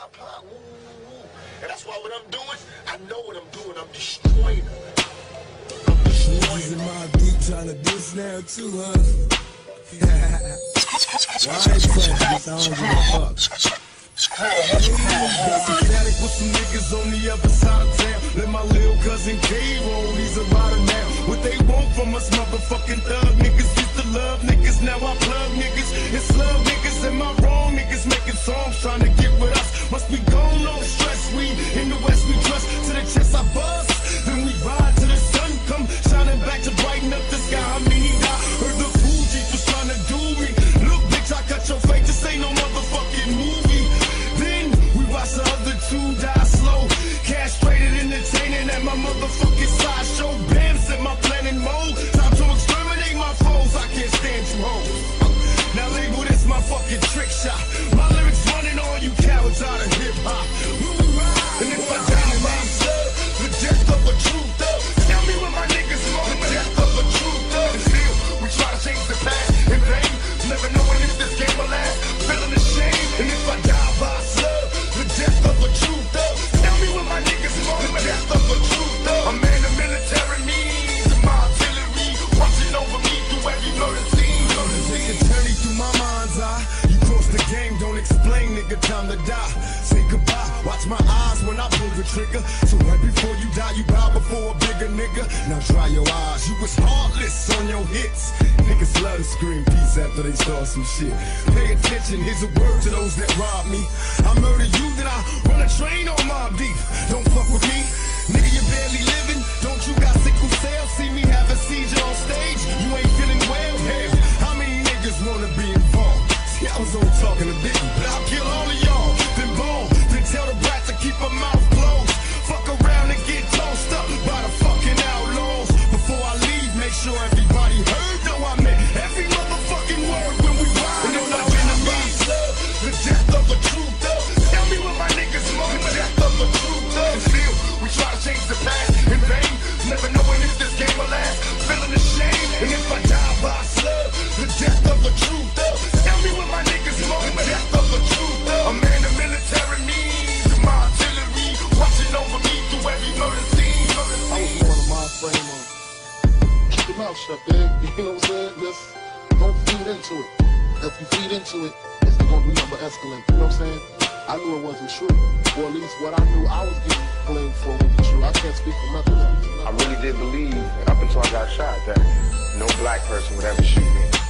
shot pop. Woo, woo, woo. And that's why what I'm doing, I know what I'm doing. I'm destroying them. I'm destroying Niggas in my deep trying to diss now too, huh? Why I ain't practice? I don't give a fuck. Static with some niggas on the other side of town. Let my little cousin K roll, he's a rider now. What they want from us, motherfucking thug niggas used to love niggas. Now I plug niggas. It's love niggas. Am I wrong? Niggas making songs trying to fucking trick shot. My lyrics running on you cowards out of hip hop. Mind's eye. You cross the game, don't explain, nigga. Time to die. Say goodbye. Watch my eyes when I pull the trigger. So right before you die, you bow before a bigger nigga. Now dry your eyes. You was heartless on your hits. Niggas love to scream peace after they start some shit. Pay attention. Here's a word to those that rob me. I murder you, then I run a train on Mobb Deep. Don't fuck with me. Nigga, you barely living. Don't you got sickle cell? See me have a seizure on stage. You ain't feeling well. Hell, how many niggas wanna be involved? I was only talking to Biggie, but I'll kill all of y'all. Then bone, then tell the brat to keep her mouth mouth shut. You know what I'm saying? Just don't feed into it. If you feed into it, it's gonna. You know what I'm saying? I knew it wasn't true, or at least what I knew I was getting blamed for wasn't true. I can't speak for nothing. I really did believe, up until I got shot, that no black person would ever shoot me.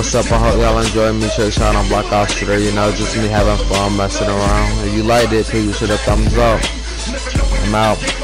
What's up? I hope y'all enjoying me. Check out on Black Ops today. You know, just me having fun, messing around. If you liked it, please shoot a thumbs up. I'm out.